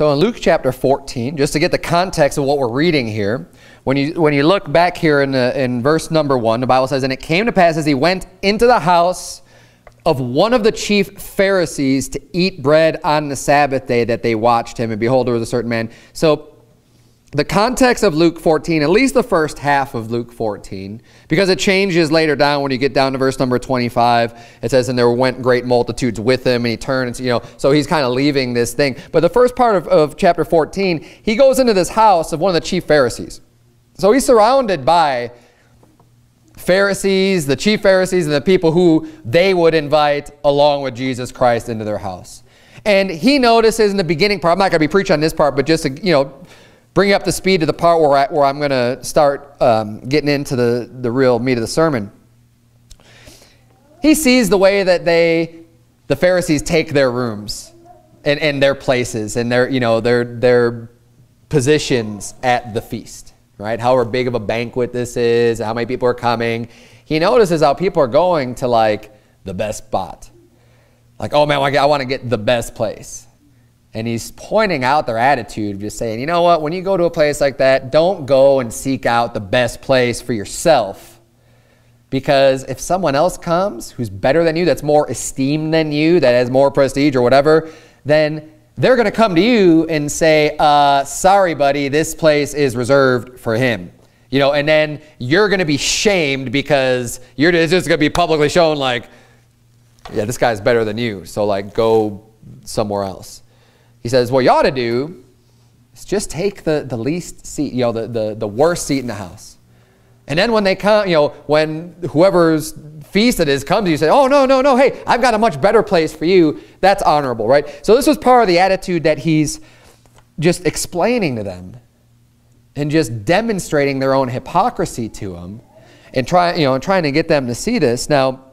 So in Luke chapter 14, just to get the context of what we're reading here, when you, when you look back here in, the, in verse number 1, the Bible says, And it came to pass as he went into the house of one of the chief Pharisees to eat bread on the Sabbath day that they watched him, and behold, there was a certain man. So the context of Luke 14, at least the first half of Luke 14, because it changes later down when you get down to verse number 25. It says, and there went great multitudes with him, and he turns, you know, so he's kind of leaving this thing. But the first part of, of chapter 14, he goes into this house of one of the chief Pharisees. So he's surrounded by Pharisees, the chief Pharisees, and the people who they would invite along with Jesus Christ into their house. And he notices in the beginning part, I'm not going to be preaching on this part, but just to, you know, bring up the speed to the part where, I, where I'm going to start um, getting into the, the real meat of the sermon. He sees the way that they, the Pharisees take their rooms and, and their places and their, you know, their, their positions at the feast, right? However big of a banquet this is, how many people are coming. He notices how people are going to like the best spot. Like, oh man, I want to get the best place. And he's pointing out their attitude, just saying, you know what, when you go to a place like that, don't go and seek out the best place for yourself. Because if someone else comes who's better than you, that's more esteemed than you, that has more prestige or whatever, then they're going to come to you and say, uh, sorry, buddy, this place is reserved for him. You know, and then you're going to be shamed because you're just going to be publicly shown like, yeah, this guy's better than you. So like, go somewhere else. He says, what you ought to do is just take the, the least seat, you know, the, the, the worst seat in the house. And then when they come, you know, when whoever's feast it is comes you, say, oh, no, no, no, hey, I've got a much better place for you. That's honorable, right? So this was part of the attitude that he's just explaining to them and just demonstrating their own hypocrisy to them and try, you know, and trying to get them to see this. Now,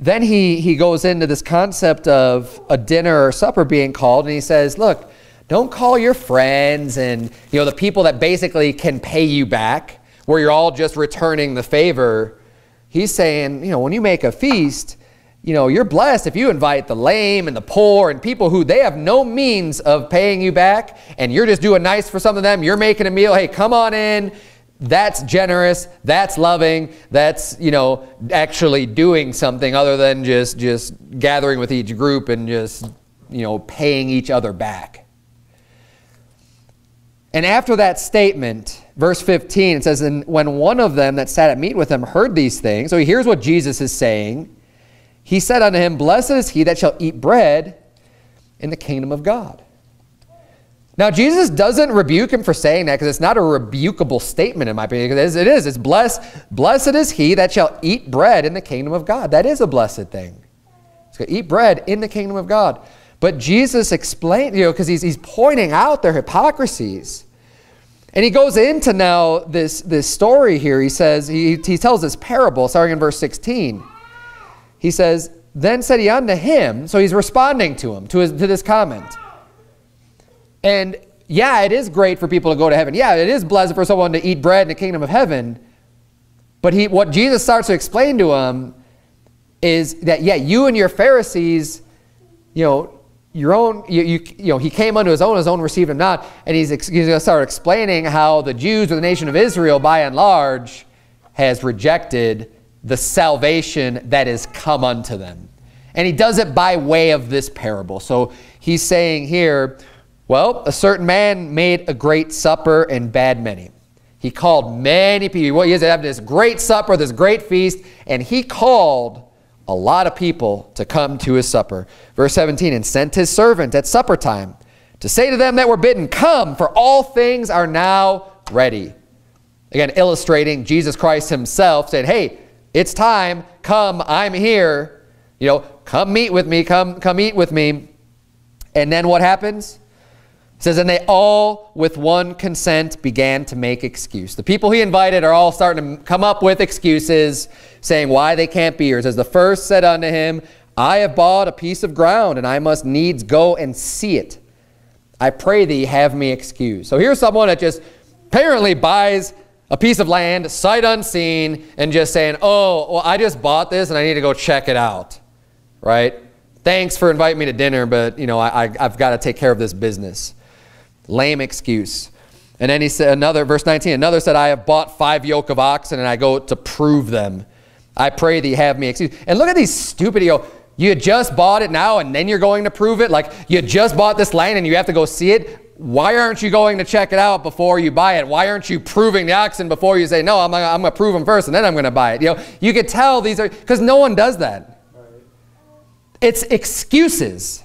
then he, he goes into this concept of a dinner or supper being called, and he says, look, don't call your friends and you know the people that basically can pay you back, where you're all just returning the favor. He's saying, you know, when you make a feast, you know, you're blessed if you invite the lame and the poor and people who they have no means of paying you back, and you're just doing nice for some of them. You're making a meal. Hey, come on in that's generous that's loving that's you know actually doing something other than just just gathering with each group and just you know paying each other back. And after that statement verse 15 it says and when one of them that sat at meat with him heard these things so here's what jesus is saying. He said unto him blessed is he that shall eat bread in the kingdom of god now, Jesus doesn't rebuke him for saying that because it's not a rebukable statement in my opinion. Because it is. It's blessed. Blessed is he that shall eat bread in the kingdom of God. That is a blessed thing. He's going to eat bread in the kingdom of God. But Jesus explained, you know, because he's, he's pointing out their hypocrisies. And he goes into now this, this story here. He says, he, he tells this parable, starting in verse 16. He says, Then said he unto him, so he's responding to him, to, his, to this comment. And yeah, it is great for people to go to heaven. Yeah, it is blessed for someone to eat bread in the kingdom of heaven. But he, what Jesus starts to explain to him is that, yeah, you and your Pharisees, you know, your own, you, you, you know, he came unto his own, his own received him not. And he's, he's going to start explaining how the Jews or the nation of Israel, by and large, has rejected the salvation that is come unto them. And he does it by way of this parable. So he's saying here, well, a certain man made a great supper and bade many. He called many people. Well, he has having this great supper, this great feast, and he called a lot of people to come to his supper. Verse 17, and sent his servant at supper time to say to them that were bidden, Come, for all things are now ready. Again, illustrating Jesus Christ himself said, Hey, it's time. Come, I'm here. You know, come meet with me. Come, come eat with me. And then what happens? It says, and they all with one consent began to make excuse. The people he invited are all starting to come up with excuses, saying why they can't be here. It says, the first said unto him, I have bought a piece of ground, and I must needs go and see it. I pray thee, have me excused. So here's someone that just apparently buys a piece of land, sight unseen, and just saying, oh, well, I just bought this, and I need to go check it out, right? Thanks for inviting me to dinner, but you know, I, I, I've got to take care of this business. Lame excuse. And then he said, another, verse 19, another said, I have bought five yoke of oxen and I go to prove them. I pray you have me excuse. And look at these stupid, you you just bought it now and then you're going to prove it. Like you just bought this land and you have to go see it. Why aren't you going to check it out before you buy it? Why aren't you proving the oxen before you say, no, I'm, I'm going to prove them first and then I'm going to buy it? You know, you could tell these are, because no one does that. It's excuses.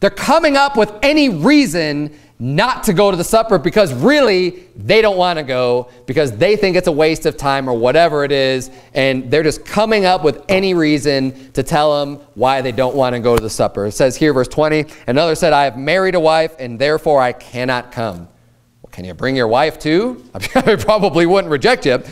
They're coming up with any reason not to go to the supper because really they don't want to go because they think it's a waste of time or whatever it is and they're just coming up with any reason to tell them why they don't want to go to the supper. It says here verse 20, another said, I have married a wife and therefore I cannot come. Well, can you bring your wife too? I probably wouldn't reject you.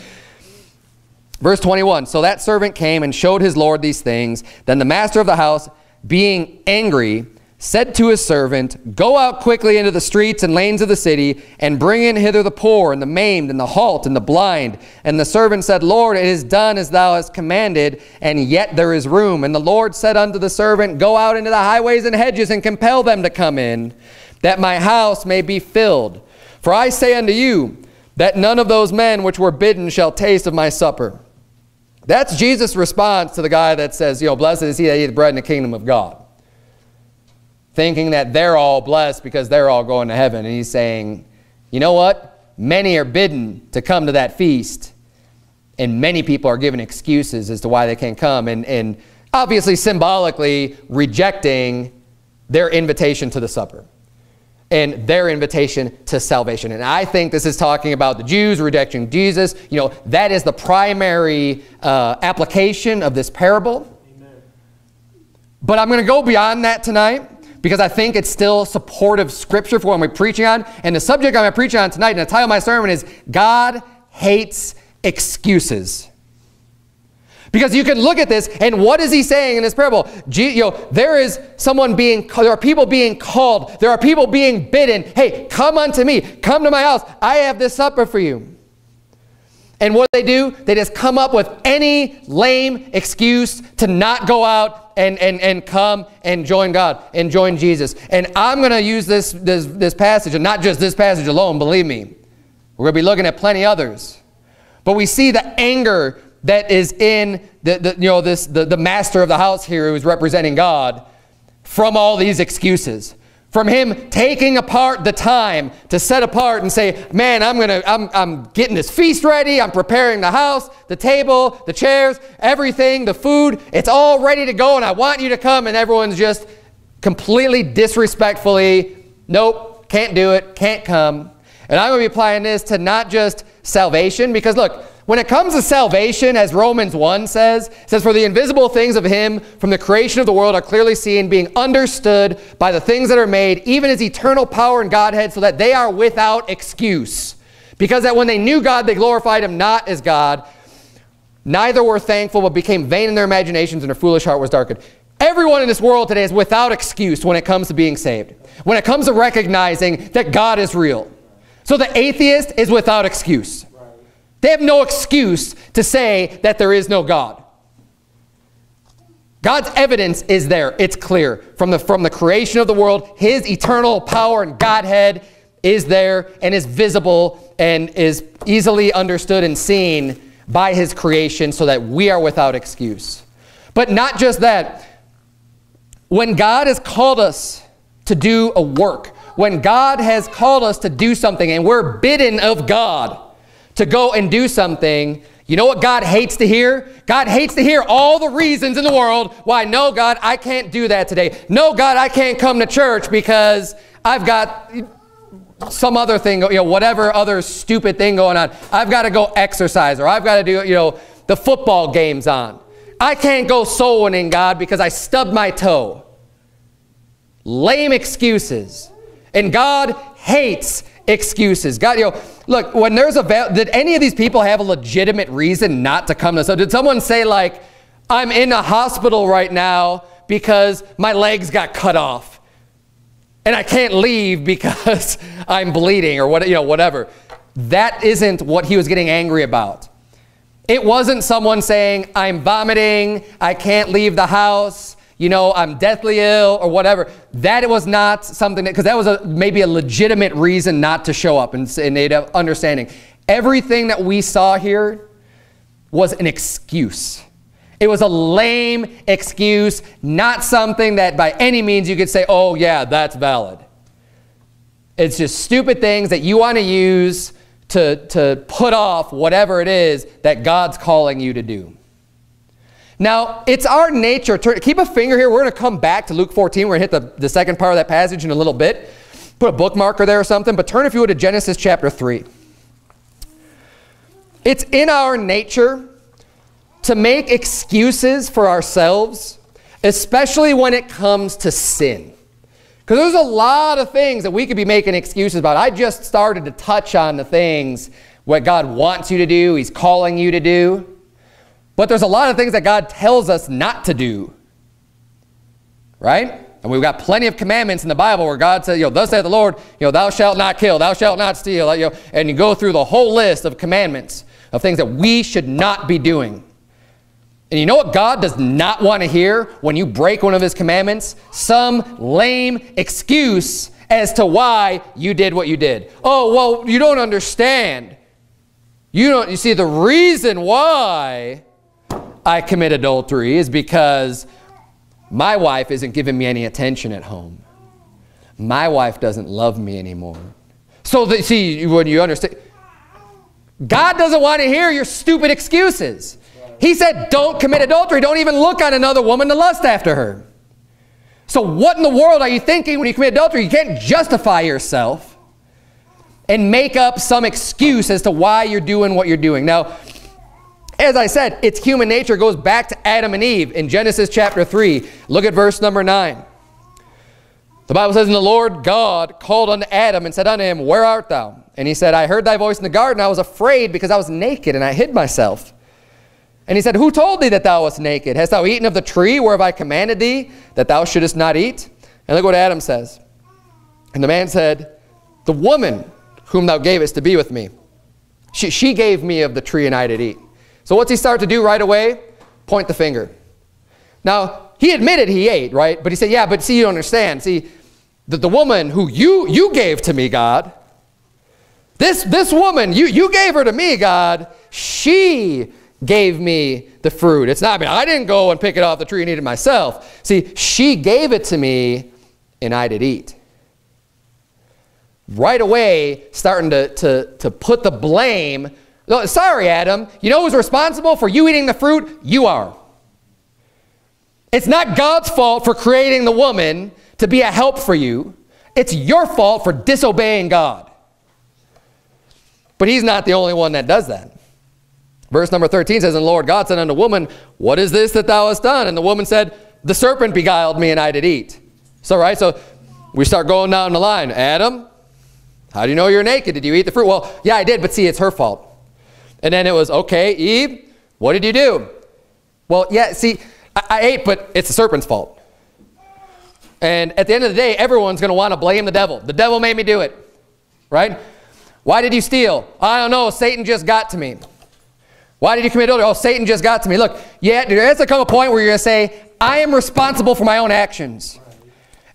Verse 21, so that servant came and showed his Lord these things. Then the master of the house, being angry, said to his servant, Go out quickly into the streets and lanes of the city, and bring in hither the poor, and the maimed, and the halt, and the blind. And the servant said, Lord, it is done as thou hast commanded, and yet there is room. And the Lord said unto the servant, Go out into the highways and hedges, and compel them to come in, that my house may be filled. For I say unto you, that none of those men which were bidden shall taste of my supper. That's Jesus' response to the guy that says, you know, blessed is he that eateth bread in the kingdom of God thinking that they're all blessed because they're all going to heaven. And he's saying, you know what? Many are bidden to come to that feast, and many people are given excuses as to why they can't come, and, and obviously symbolically rejecting their invitation to the supper and their invitation to salvation. And I think this is talking about the Jews rejecting Jesus. You know, that is the primary uh, application of this parable. Amen. But I'm going to go beyond that tonight because I think it's still supportive scripture for what I'm preaching on. And the subject I'm preaching on tonight, and the title of my sermon is God Hates Excuses. Because you can look at this, and what is he saying in this parable? you know, there is someone being, there are people being called, there are people being bidden. Hey, come unto me, come to my house. I have this supper for you. And what do they do? They just come up with any lame excuse to not go out and, and, and come and join God and join Jesus. And I'm going to use this, this, this passage, and not just this passage alone, believe me. We're going to be looking at plenty others. But we see the anger that is in the, the, you know, this, the, the master of the house here who is representing God from all these excuses. From him taking apart the time to set apart and say, man, I'm gonna, I'm, I'm getting this feast ready. I'm preparing the house, the table, the chairs, everything, the food. It's all ready to go and I want you to come. And everyone's just completely disrespectfully, nope, can't do it, can't come. And I'm gonna be applying this to not just salvation because look, when it comes to salvation, as Romans 1 says, says, For the invisible things of him from the creation of the world are clearly seen, being understood by the things that are made, even his eternal power and Godhead, so that they are without excuse. Because that when they knew God, they glorified him not as God, neither were thankful, but became vain in their imaginations, and their foolish heart was darkened. Everyone in this world today is without excuse when it comes to being saved. When it comes to recognizing that God is real. So the atheist is without excuse. They have no excuse to say that there is no God. God's evidence is there. It's clear. From the, from the creation of the world, his eternal power and Godhead is there and is visible and is easily understood and seen by his creation so that we are without excuse. But not just that. When God has called us to do a work, when God has called us to do something and we're bidden of God, to go and do something, you know what God hates to hear? God hates to hear all the reasons in the world why, no, God, I can't do that today. No, God, I can't come to church because I've got some other thing, you know, whatever other stupid thing going on. I've got to go exercise or I've got to do, you know, the football game's on. I can't go soul winning, God, because I stubbed my toe. Lame excuses. And God hates excuses. God, you know, look, when there's a, did any of these people have a legitimate reason not to come to, so did someone say like, I'm in a hospital right now because my legs got cut off and I can't leave because I'm bleeding or what, you know, whatever. That isn't what he was getting angry about. It wasn't someone saying, I'm vomiting, I can't leave the house, you know, I'm deathly ill or whatever. That it was not something that, because that was a, maybe a legitimate reason not to show up and, and they'd have understanding. Everything that we saw here was an excuse. It was a lame excuse, not something that by any means you could say, oh yeah, that's valid. It's just stupid things that you want to use to, to put off whatever it is that God's calling you to do. Now, it's our nature. To, keep a finger here. We're going to come back to Luke 14. We're going to hit the, the second part of that passage in a little bit. Put a bookmarker there or something. But turn, if you would, to Genesis chapter 3. It's in our nature to make excuses for ourselves, especially when it comes to sin. Because there's a lot of things that we could be making excuses about. I just started to touch on the things what God wants you to do, He's calling you to do. But there's a lot of things that God tells us not to do. Right? And we've got plenty of commandments in the Bible where God says, you know, thus saith the Lord, you know, thou shalt not kill, thou shalt not steal, you know, and you go through the whole list of commandments of things that we should not be doing. And you know what God does not want to hear when you break one of his commandments? Some lame excuse as to why you did what you did. Oh, well, you don't understand. You don't, you see, the reason why I commit adultery is because my wife isn't giving me any attention at home. My wife doesn't love me anymore. So, the, see, when you understand, God doesn't want to hear your stupid excuses. He said, don't commit adultery. Don't even look on another woman to lust after her. So what in the world are you thinking when you commit adultery? You can't justify yourself and make up some excuse as to why you're doing what you're doing. Now, as I said, it's human nature. It goes back to Adam and Eve in Genesis chapter 3. Look at verse number 9. The Bible says, And the Lord God called unto Adam and said unto him, Where art thou? And he said, I heard thy voice in the garden. I was afraid because I was naked and I hid myself. And he said, Who told thee that thou wast naked? Hast thou eaten of the tree whereof I commanded thee that thou shouldest not eat? And look what Adam says. And the man said, The woman whom thou gavest to be with me, she, she gave me of the tree and I did eat. So what's he start to do right away? Point the finger. Now, he admitted he ate, right? But he said, yeah, but see, you understand. See, the, the woman who you, you gave to me, God, this, this woman, you, you gave her to me, God, she gave me the fruit. It's not, mean, I didn't go and pick it off the tree and eat it myself. See, she gave it to me and I did eat. Right away, starting to, to, to put the blame sorry, Adam. You know who's responsible for you eating the fruit? You are. It's not God's fault for creating the woman to be a help for you. It's your fault for disobeying God. But he's not the only one that does that. Verse number 13 says, And the Lord God said unto woman, What is this that thou hast done? And the woman said, The serpent beguiled me and I did eat. So, right, so we start going down the line. Adam, how do you know you're naked? Did you eat the fruit? Well, yeah, I did, but see, it's her fault. And then it was, okay, Eve, what did you do? Well, yeah, see, I, I ate, but it's the serpent's fault. And at the end of the day, everyone's going to want to blame the devil. The devil made me do it, right? Why did you steal? I don't know. Satan just got to me. Why did you commit adultery? Oh, Satan just got to me. Look, yeah, there has to come a point where you're going to say, I am responsible for my own actions.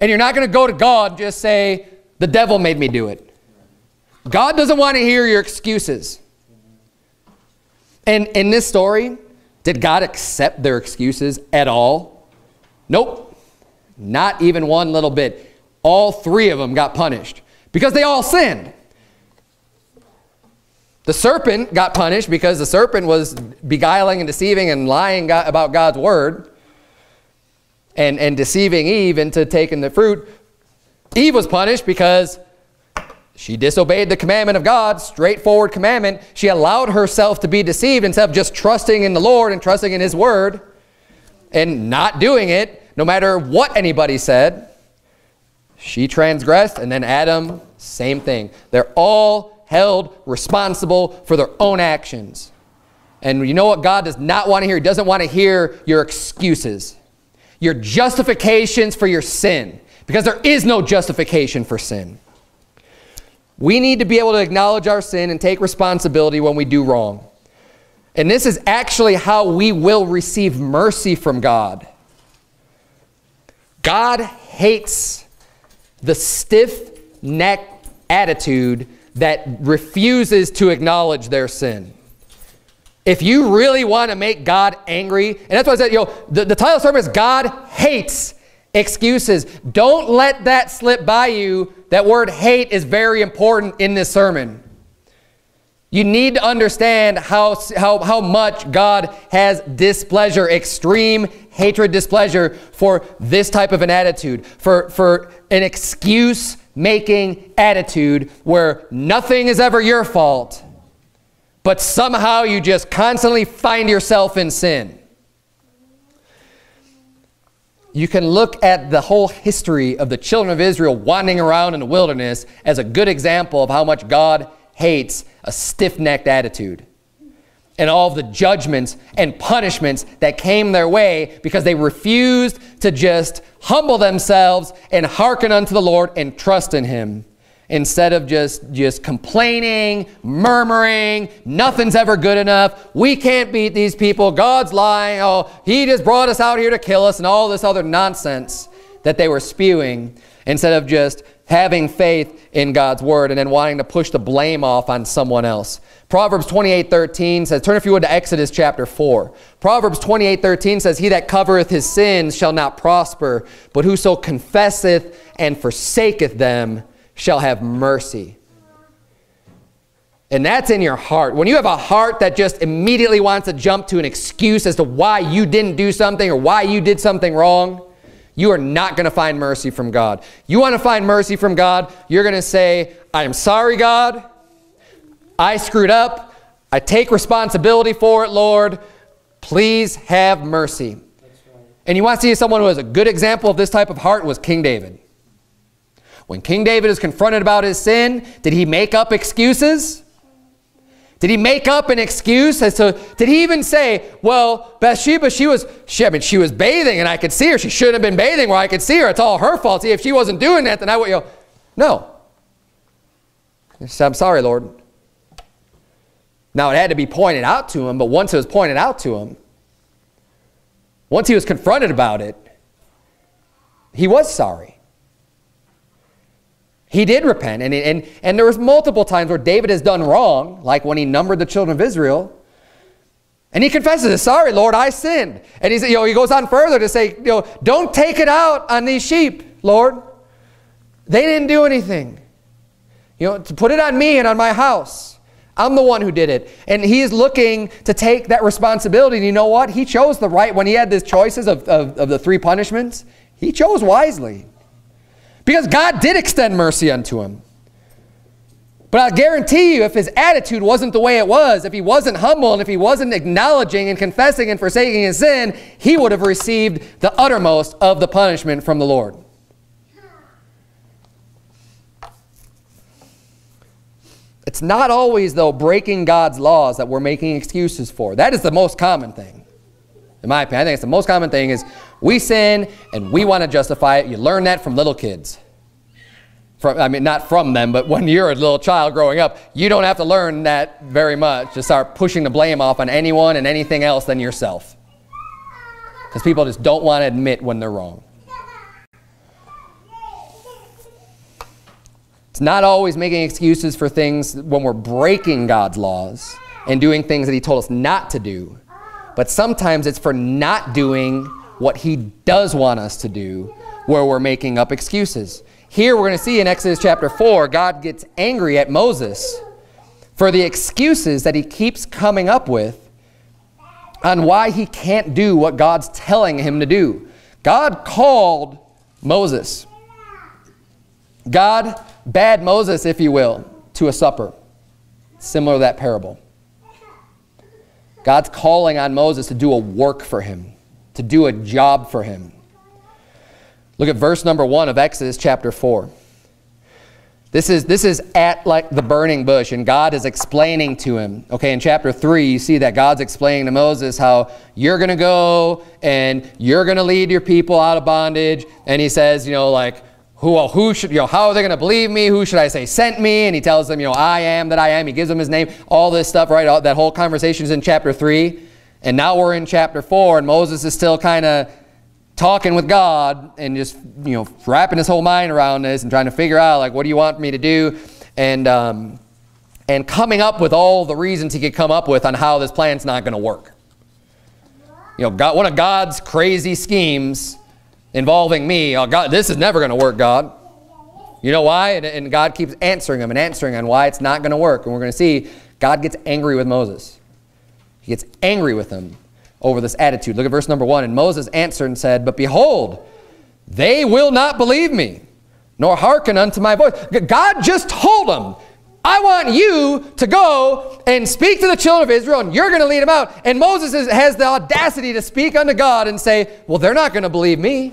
And you're not going to go to God and just say, the devil made me do it. God doesn't want to hear your excuses. And in this story, did God accept their excuses at all? Nope. Not even one little bit. All three of them got punished because they all sinned. The serpent got punished because the serpent was beguiling and deceiving and lying about God's word and, and deceiving Eve into taking the fruit. Eve was punished because she disobeyed the commandment of God, straightforward commandment. She allowed herself to be deceived instead of just trusting in the Lord and trusting in his word and not doing it, no matter what anybody said. She transgressed, and then Adam, same thing. They're all held responsible for their own actions. And you know what God does not want to hear? He doesn't want to hear your excuses, your justifications for your sin, because there is no justification for sin. We need to be able to acknowledge our sin and take responsibility when we do wrong. And this is actually how we will receive mercy from God. God hates the stiff-necked attitude that refuses to acknowledge their sin. If you really want to make God angry, and that's why I said, you know, the, the title of the sermon is God hates excuses. Don't let that slip by you. That word hate is very important in this sermon. You need to understand how, how, how much God has displeasure, extreme hatred, displeasure for this type of an attitude, for, for an excuse-making attitude where nothing is ever your fault, but somehow you just constantly find yourself in sin. You can look at the whole history of the children of Israel wandering around in the wilderness as a good example of how much God hates a stiff-necked attitude and all of the judgments and punishments that came their way because they refused to just humble themselves and hearken unto the Lord and trust in him instead of just just complaining murmuring nothing's ever good enough we can't beat these people god's lying oh he just brought us out here to kill us and all this other nonsense that they were spewing instead of just having faith in God's word and then wanting to push the blame off on someone else. Proverbs 28, 13 says, turn if you would to Exodus chapter 4. Proverbs 28, 13 says, He that covereth his sins shall not prosper, but whoso confesseth and forsaketh them shall have mercy. And that's in your heart. When you have a heart that just immediately wants to jump to an excuse as to why you didn't do something or why you did something wrong, you are not going to find mercy from God. You want to find mercy from God, you're going to say, I am sorry, God. I screwed up. I take responsibility for it, Lord. Please have mercy. And you want to see someone who has a good example of this type of heart was King David. When King David is confronted about his sin, did he make up excuses? Did he make up an excuse as to, did he even say, well, Bathsheba, she was, she, I mean, she was bathing and I could see her. She shouldn't have been bathing where I could see her. It's all her fault. See, if she wasn't doing that, then I would, you know, no. Said, I'm sorry, Lord. Now, it had to be pointed out to him, but once it was pointed out to him, once he was confronted about it, he was sorry. He did repent. And, and, and there was multiple times where David has done wrong, like when he numbered the children of Israel. And he confesses, sorry, Lord, I sinned. And he's, you know, he goes on further to say, you know, don't take it out on these sheep, Lord. They didn't do anything. You know, to put it on me and on my house. I'm the one who did it. And he is looking to take that responsibility. And you know what? He chose the right, when he had these choices of, of, of the three punishments, he chose wisely. Because God did extend mercy unto him. But I guarantee you, if his attitude wasn't the way it was, if he wasn't humble, and if he wasn't acknowledging and confessing and forsaking his sin, he would have received the uttermost of the punishment from the Lord. It's not always, though, breaking God's laws that we're making excuses for. That is the most common thing. In my opinion, I think it's the most common thing is we sin and we want to justify it. You learn that from little kids. From, I mean, not from them, but when you're a little child growing up, you don't have to learn that very much to start pushing the blame off on anyone and anything else than yourself. Because people just don't want to admit when they're wrong. It's not always making excuses for things when we're breaking God's laws and doing things that he told us not to do. But sometimes it's for not doing what he does want us to do where we're making up excuses. Here we're going to see in Exodus chapter 4, God gets angry at Moses for the excuses that he keeps coming up with on why he can't do what God's telling him to do. God called Moses. God bade Moses, if you will, to a supper, similar to that parable. God's calling on Moses to do a work for him to do a job for him. Look at verse number 1 of Exodus chapter 4. This is, this is at like the burning bush, and God is explaining to him. Okay, in chapter 3, you see that God's explaining to Moses how you're going to go and you're going to lead your people out of bondage. And he says, you know, like, who, well, who should, you know, how are they going to believe me? Who should I say sent me? And he tells them, you know, I am that I am. He gives them his name, all this stuff, right? All, that whole conversation is in chapter 3. And now we're in chapter 4, and Moses is still kind of talking with God and just, you know, wrapping his whole mind around this and trying to figure out, like, what do you want me to do? And, um, and coming up with all the reasons he could come up with on how this plan's not going to work. You know, God, one of God's crazy schemes involving me, oh, God, this is never going to work, God. You know why? And, and God keeps answering him and answering on why it's not going to work. And we're going to see God gets angry with Moses. He gets angry with him over this attitude. Look at verse number one. And Moses answered and said, But behold, they will not believe me, nor hearken unto my voice. God just told them, I want you to go and speak to the children of Israel, and you're going to lead them out. And Moses has the audacity to speak unto God and say, well, they're not going to believe me.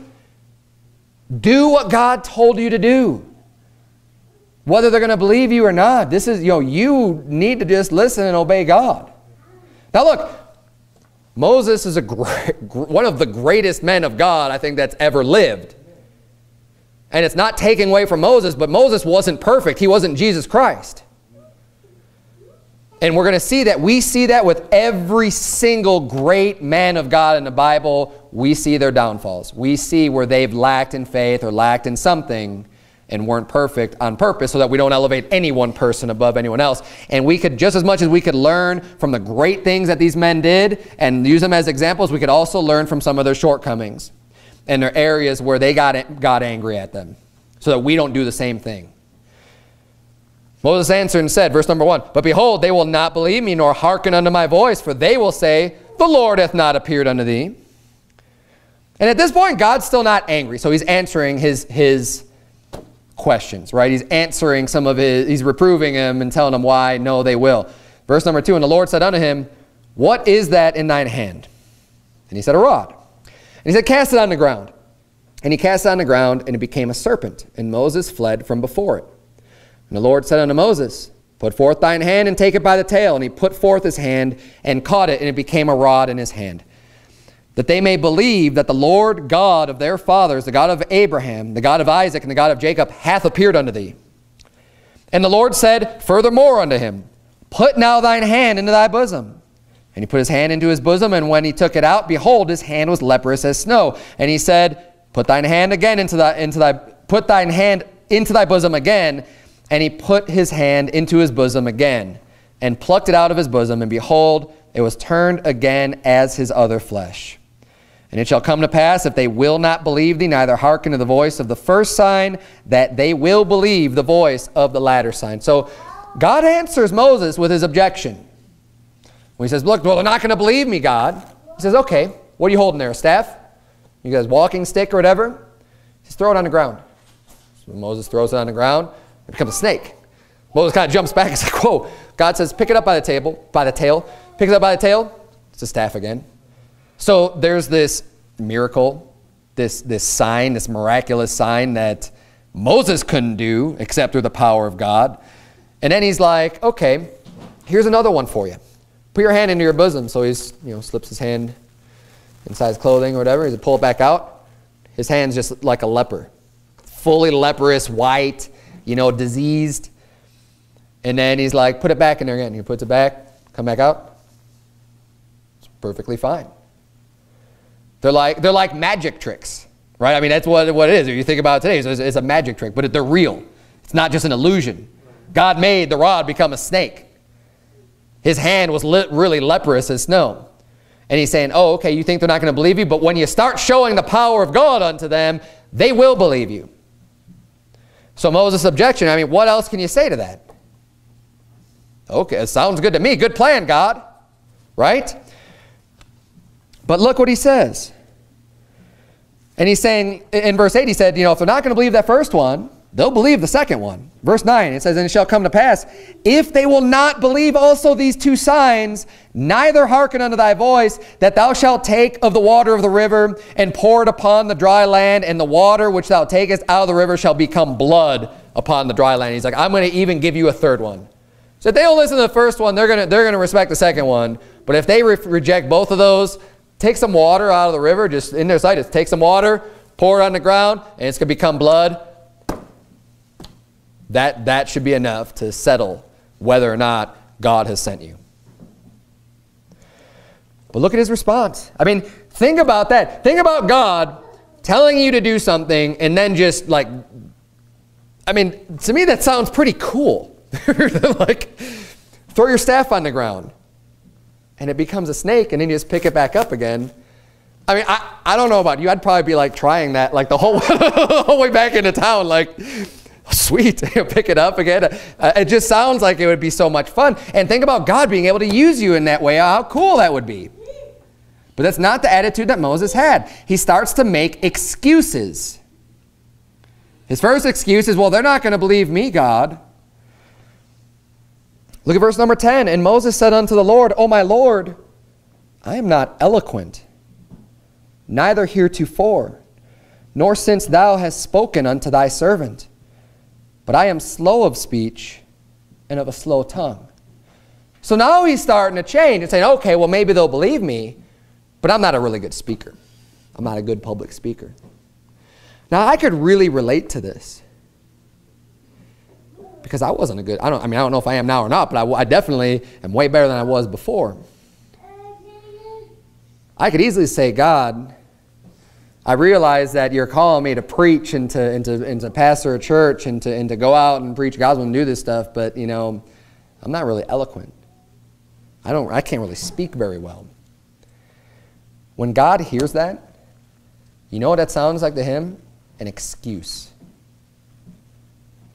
Do what God told you to do. Whether they're going to believe you or not, this is, you know, you need to just listen and obey God. Now look, Moses is a great, one of the greatest men of God I think that's ever lived. And it's not taking away from Moses, but Moses wasn't perfect. He wasn't Jesus Christ. And we're going to see that. We see that with every single great man of God in the Bible. We see their downfalls. We see where they've lacked in faith or lacked in something and weren't perfect on purpose so that we don't elevate any one person above anyone else. And we could, just as much as we could learn from the great things that these men did and use them as examples, we could also learn from some of their shortcomings and their areas where they got, got angry at them so that we don't do the same thing. Moses answered and said, verse number one, But behold, they will not believe me, nor hearken unto my voice, for they will say, The Lord hath not appeared unto thee. And at this point, God's still not angry, so he's answering his, his questions, right? He's answering some of his, he's reproving him and telling him why, no, they will. Verse number two, And the Lord said unto him, What is that in thine hand? And he said, A rod. And he said, Cast it on the ground. And he cast it on the ground, and it became a serpent. And Moses fled from before it. And the Lord said unto Moses, Put forth thine hand and take it by the tail. And he put forth his hand and caught it, and it became a rod in his hand. That they may believe that the Lord God of their fathers, the God of Abraham, the God of Isaac, and the God of Jacob, hath appeared unto thee. And the Lord said furthermore unto him, Put now thine hand into thy bosom. And he put his hand into his bosom, and when he took it out, behold, his hand was leprous as snow. And he said, Put thine hand again into thy, into thy, put thine hand into thy bosom again. And he put his hand into his bosom again, and plucked it out of his bosom, and behold, it was turned again as his other flesh. And it shall come to pass, if they will not believe thee, neither hearken to the voice of the first sign, that they will believe the voice of the latter sign. So God answers Moses with his objection. When he says, look, well, they're not going to believe me, God. He says, okay, what are you holding there, a staff? You guys walking stick or whatever? Just throw it on the ground. So Moses throws it on the ground, it becomes a snake. Moses kind of jumps back says, like, whoa. God says, pick it up by the table, by the tail. Picks it up by the tail, it's a staff again. So there's this miracle, this, this sign, this miraculous sign that Moses couldn't do except through the power of God. And then he's like, okay, here's another one for you. Put your hand into your bosom. So he's, you know, slips his hand inside his clothing or whatever. He's pull it back out. His hand's just like a leper. Fully leprous, white, you know, diseased. And then he's like, put it back in there again. He puts it back, come back out. It's perfectly fine. They're like, they're like magic tricks, right? I mean, that's what, what it is. If you think about it today, it's, it's a magic trick, but they're real. It's not just an illusion. God made the rod become a snake. His hand was really leprous as snow. And he's saying, oh, okay, you think they're not going to believe you, but when you start showing the power of God unto them, they will believe you. So Moses' objection, I mean, what else can you say to that? Okay, it sounds good to me. Good plan, God. Right? But look what he says. And he's saying, in verse 8, he said, you know, if they're not going to believe that first one, they'll believe the second one. Verse 9, it says, And it shall come to pass, if they will not believe also these two signs, neither hearken unto thy voice, that thou shalt take of the water of the river, and pour it upon the dry land, and the water which thou takest out of the river shall become blood upon the dry land. He's like, I'm going to even give you a third one. So if they don't listen to the first one, they're going to, they're going to respect the second one. But if they re reject both of those, take some water out of the river, just in their sight, just take some water, pour it on the ground, and it's going to become blood that, that should be enough to settle whether or not God has sent you. But look at his response. I mean, think about that. Think about God telling you to do something and then just like, I mean, to me that sounds pretty cool. like, throw your staff on the ground and it becomes a snake and then you just pick it back up again. I mean, I, I don't know about you. I'd probably be like trying that like the whole, the whole way back into town. Like, sweet, pick it up again. Uh, it just sounds like it would be so much fun. And think about God being able to use you in that way, how cool that would be. But that's not the attitude that Moses had. He starts to make excuses. His first excuse is, well, they're not going to believe me, God. Look at verse number 10. And Moses said unto the Lord, O my Lord, I am not eloquent, neither heretofore, nor since thou hast spoken unto thy servant. But I am slow of speech and of a slow tongue. So now he's starting to change and saying, okay, well, maybe they'll believe me, but I'm not a really good speaker. I'm not a good public speaker. Now, I could really relate to this because I wasn't a good, I don't, I mean, I don't know if I am now or not, but I, I definitely am way better than I was before. I could easily say, God, I realize that you're calling me to preach and to, and to, and to pastor a church and to, and to go out and preach gospel and do this stuff, but, you know, I'm not really eloquent. I, don't, I can't really speak very well. When God hears that, you know what that sounds like to him? An excuse.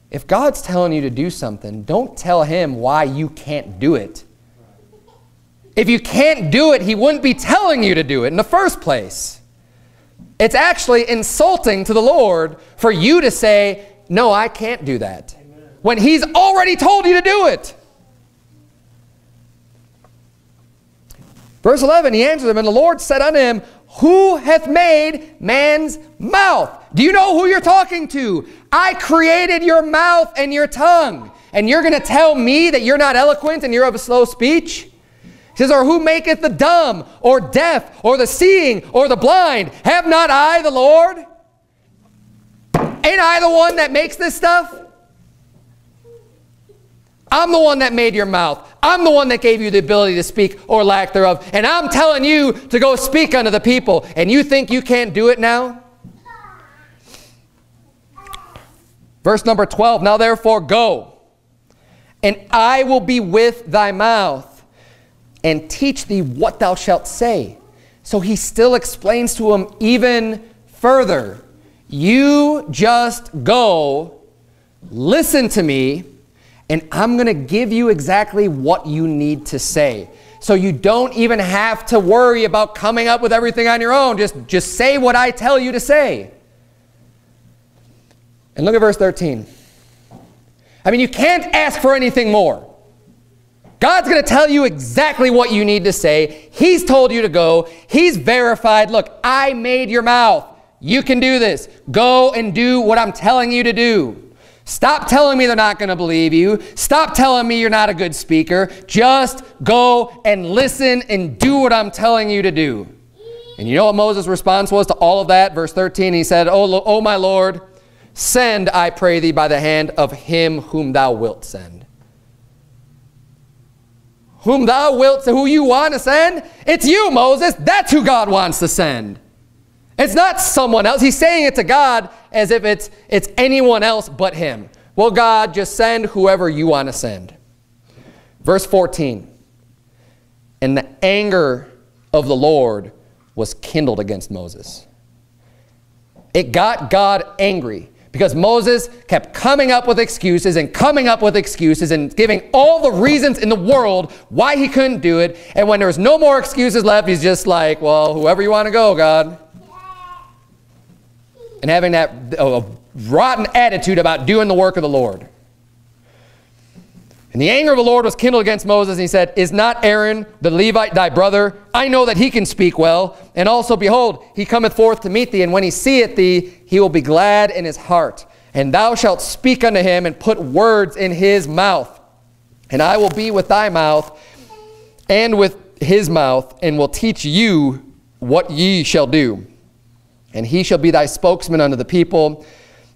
If God's telling you to do something, don't tell him why you can't do it. If you can't do it, he wouldn't be telling you to do it in the first place. It's actually insulting to the Lord for you to say, no, I can't do that. Amen. When he's already told you to do it. Verse 11, he answered him, and the Lord said unto him, Who hath made man's mouth? Do you know who you're talking to? I created your mouth and your tongue. And you're going to tell me that you're not eloquent and you're of a slow speech? He says, Or who maketh the dumb, or deaf, or the seeing, or the blind? Have not I the Lord? Ain't I the one that makes this stuff? I'm the one that made your mouth. I'm the one that gave you the ability to speak or lack thereof. And I'm telling you to go speak unto the people. And you think you can't do it now? Verse number 12, Now therefore go, and I will be with thy mouth and teach thee what thou shalt say. So he still explains to him even further. You just go, listen to me, and I'm going to give you exactly what you need to say. So you don't even have to worry about coming up with everything on your own. Just, just say what I tell you to say. And look at verse 13. I mean, you can't ask for anything more. God's going to tell you exactly what you need to say. He's told you to go. He's verified, look, I made your mouth. You can do this. Go and do what I'm telling you to do. Stop telling me they're not going to believe you. Stop telling me you're not a good speaker. Just go and listen and do what I'm telling you to do. And you know what Moses' response was to all of that? Verse 13, he said, oh, oh my Lord, send, I pray thee, by the hand of him whom thou wilt send whom thou wilt, who you want to send, it's you, Moses. That's who God wants to send. It's not someone else. He's saying it to God as if it's, it's anyone else but him. Well, God, just send whoever you want to send. Verse 14. And the anger of the Lord was kindled against Moses. It got God angry because Moses kept coming up with excuses and coming up with excuses and giving all the reasons in the world why he couldn't do it. And when there was no more excuses left, he's just like, well, whoever you want to go, God. And having that uh, rotten attitude about doing the work of the Lord. And the anger of the Lord was kindled against Moses, and he said, Is not Aaron the Levite thy brother? I know that he can speak well. And also, behold, he cometh forth to meet thee, and when he seeth thee, he will be glad in his heart. And thou shalt speak unto him, and put words in his mouth. And I will be with thy mouth, and with his mouth, and will teach you what ye shall do. And he shall be thy spokesman unto the people,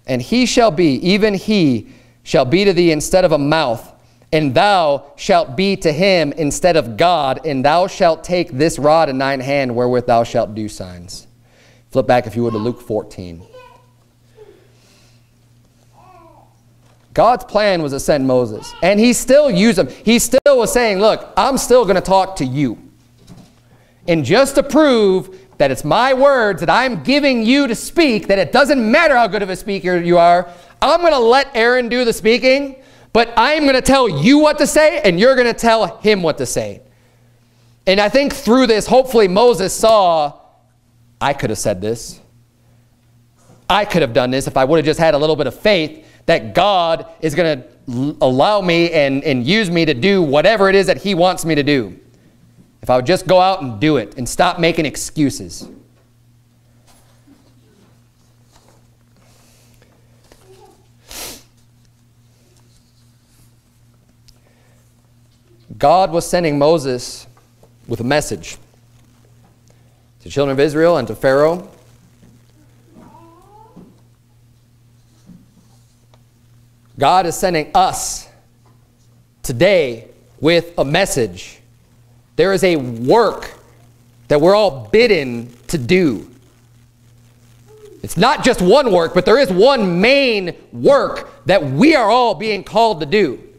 and he shall be, even he shall be to thee instead of a mouth, and thou shalt be to him instead of God, and thou shalt take this rod in thine hand wherewith thou shalt do signs. Flip back, if you would, to Luke 14. God's plan was to send Moses, and he still used him. He still was saying, look, I'm still going to talk to you. And just to prove that it's my words that I'm giving you to speak, that it doesn't matter how good of a speaker you are, I'm going to let Aaron do the speaking, but I'm going to tell you what to say, and you're going to tell him what to say. And I think through this, hopefully Moses saw, I could have said this. I could have done this if I would have just had a little bit of faith that God is going to allow me and, and use me to do whatever it is that he wants me to do. If I would just go out and do it and stop making excuses. God was sending Moses with a message to children of Israel and to Pharaoh. God is sending us today with a message. There is a work that we're all bidden to do. It's not just one work, but there is one main work that we are all being called to do.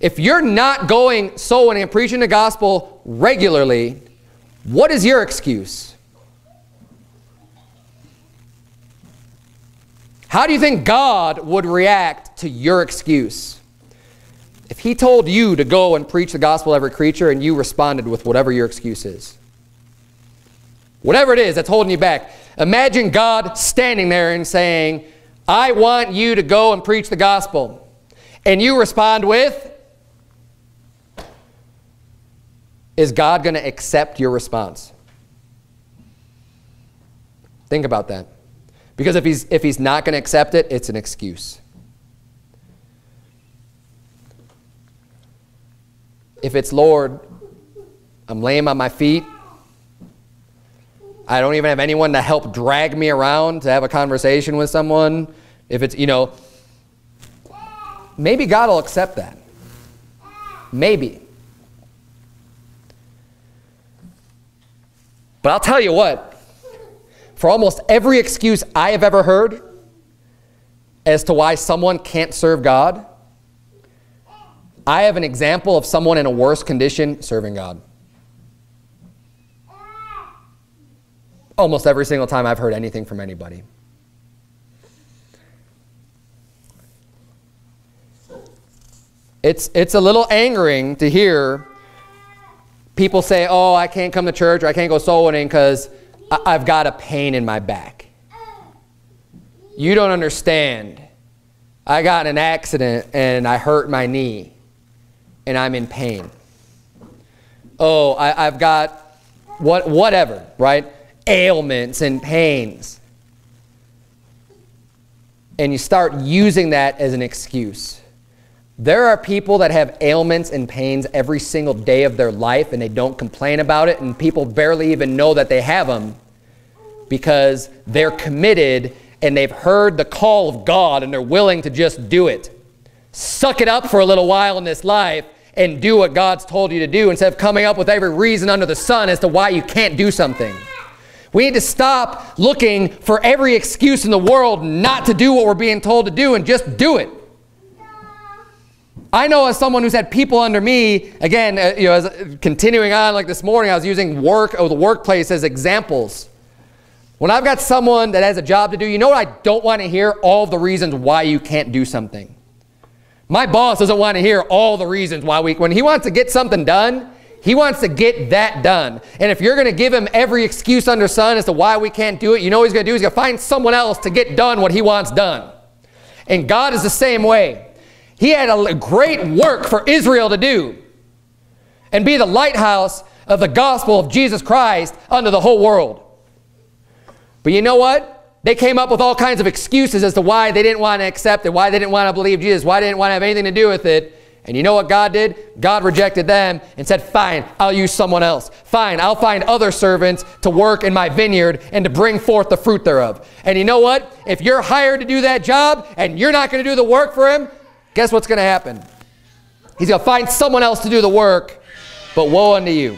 If you're not going soul winning and preaching the gospel regularly, what is your excuse? How do you think God would react to your excuse? If he told you to go and preach the gospel to every creature and you responded with whatever your excuse is. Whatever it is that's holding you back. Imagine God standing there and saying, I want you to go and preach the gospel. And you respond with, Is God going to accept your response? Think about that. Because if he's, if he's not going to accept it, it's an excuse. If it's, Lord, I'm laying on my feet, I don't even have anyone to help drag me around to have a conversation with someone. If it's, you know, maybe God will accept that. Maybe. But I'll tell you what, for almost every excuse I have ever heard as to why someone can't serve God, I have an example of someone in a worse condition serving God. Almost every single time I've heard anything from anybody. It's, it's a little angering to hear people say, oh, I can't come to church or I can't go soul winning because I've got a pain in my back. You don't understand. I got an accident and I hurt my knee and I'm in pain. Oh, I, have got what, whatever, right? Ailments and pains. And you start using that as an excuse. There are people that have ailments and pains every single day of their life and they don't complain about it and people barely even know that they have them because they're committed and they've heard the call of God and they're willing to just do it. Suck it up for a little while in this life and do what God's told you to do instead of coming up with every reason under the sun as to why you can't do something. We need to stop looking for every excuse in the world not to do what we're being told to do and just do it. I know as someone who's had people under me, again, uh, you know, as, uh, continuing on like this morning, I was using work or the workplace as examples. When I've got someone that has a job to do, you know what I don't want to hear? All the reasons why you can't do something. My boss doesn't want to hear all the reasons why we, when he wants to get something done, he wants to get that done. And if you're going to give him every excuse under sun as to why we can't do it, you know what he's going to do? He's going to find someone else to get done what he wants done. And God is the same way. He had a great work for Israel to do and be the lighthouse of the gospel of Jesus Christ unto the whole world. But you know what? They came up with all kinds of excuses as to why they didn't want to accept it, why they didn't want to believe Jesus, why they didn't want to have anything to do with it. And you know what God did? God rejected them and said, fine, I'll use someone else. Fine, I'll find other servants to work in my vineyard and to bring forth the fruit thereof. And you know what? If you're hired to do that job and you're not going to do the work for him, guess what's going to happen? He's going to find someone else to do the work, but woe unto you.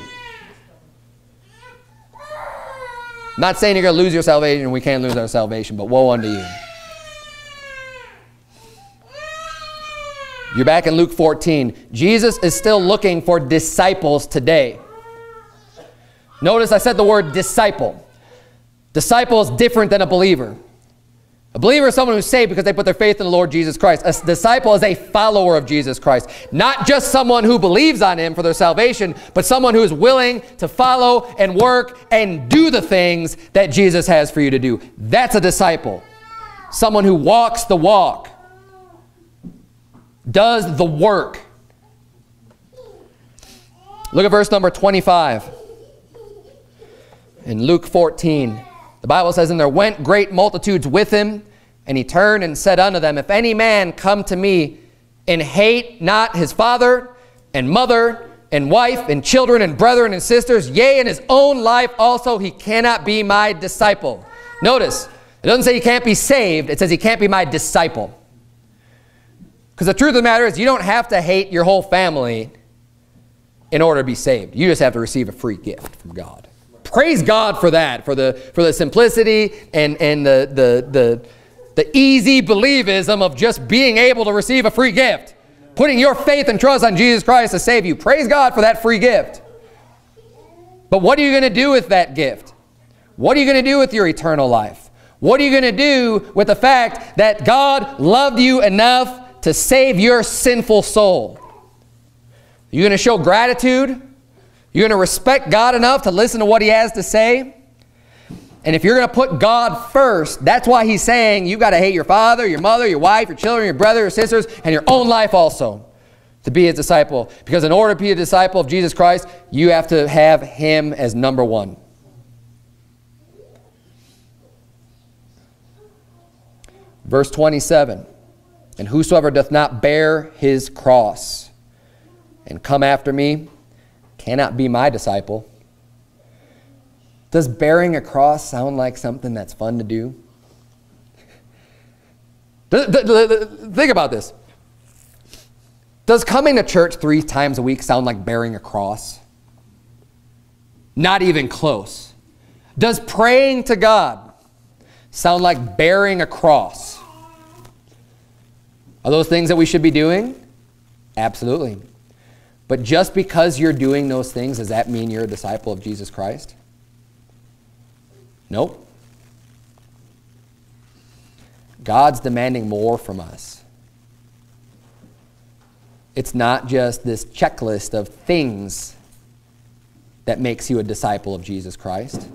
I'm not saying you're going to lose your salvation. We can't lose our salvation, but woe unto you. You're back in Luke 14. Jesus is still looking for disciples today. Notice I said the word disciple. Disciple is different than a believer. A believer is someone who's saved because they put their faith in the Lord Jesus Christ. A disciple is a follower of Jesus Christ. Not just someone who believes on him for their salvation, but someone who is willing to follow and work and do the things that Jesus has for you to do. That's a disciple. Someone who walks the walk, does the work. Look at verse number 25 in Luke 14. The Bible says, And there went great multitudes with him, and he turned and said unto them, If any man come to me and hate not his father and mother and wife and children and brethren and sisters, yea, in his own life also, he cannot be my disciple. Notice, it doesn't say he can't be saved. It says he can't be my disciple. Because the truth of the matter is you don't have to hate your whole family in order to be saved. You just have to receive a free gift from God praise God for that, for the, for the simplicity and, and the, the, the, the easy believism of just being able to receive a free gift. Putting your faith and trust on Jesus Christ to save you. Praise God for that free gift. But what are you going to do with that gift? What are you going to do with your eternal life? What are you going to do with the fact that God loved you enough to save your sinful soul? Are you going to show gratitude? You're going to respect God enough to listen to what he has to say. And if you're going to put God first, that's why he's saying you've got to hate your father, your mother, your wife, your children, your brother, your sisters, and your own life also to be his disciple. Because in order to be a disciple of Jesus Christ, you have to have him as number one. Verse 27, And whosoever doth not bear his cross and come after me, cannot be my disciple. Does bearing a cross sound like something that's fun to do? Think about this. Does coming to church three times a week sound like bearing a cross? Not even close. Does praying to God sound like bearing a cross? Are those things that we should be doing? Absolutely. But just because you're doing those things, does that mean you're a disciple of Jesus Christ? Nope. God's demanding more from us. It's not just this checklist of things that makes you a disciple of Jesus Christ.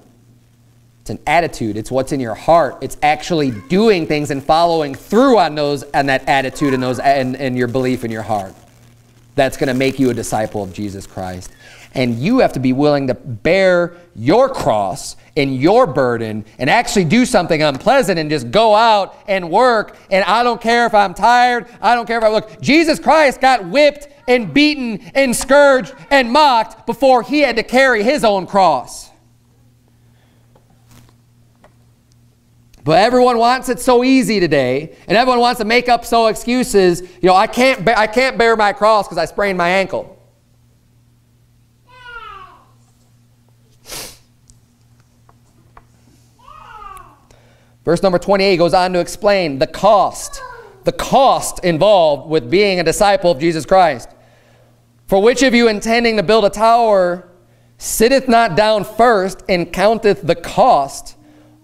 It's an attitude. It's what's in your heart. It's actually doing things and following through on those and that attitude and those and, and your belief in your heart that's going to make you a disciple of Jesus Christ. And you have to be willing to bear your cross and your burden and actually do something unpleasant and just go out and work. And I don't care if I'm tired. I don't care if I look. Jesus Christ got whipped and beaten and scourged and mocked before he had to carry his own cross. But everyone wants it so easy today, and everyone wants to make up so excuses. You know, I can't, I can't bear my cross because I sprained my ankle. Verse number 28 goes on to explain the cost, the cost involved with being a disciple of Jesus Christ. For which of you intending to build a tower sitteth not down first and counteth the cost,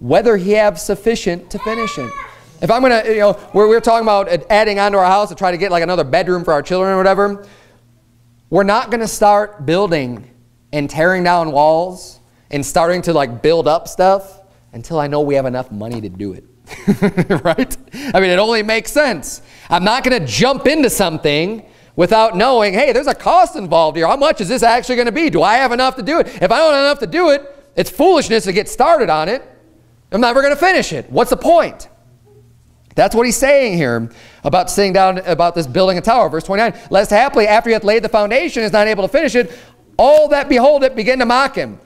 whether he have sufficient to finish it. If I'm going to, you know, we're, we're talking about adding onto our house to try to get like another bedroom for our children or whatever, we're not going to start building and tearing down walls and starting to like build up stuff until I know we have enough money to do it. right? I mean, it only makes sense. I'm not going to jump into something without knowing, hey, there's a cost involved here. How much is this actually going to be? Do I have enough to do it? If I don't have enough to do it, it's foolishness to get started on it. I'm never going to finish it. What's the point? That's what he's saying here about sitting down about this building a tower. Verse 29, lest happily after he hath laid the foundation is not able to finish it, all that behold it begin to mock him.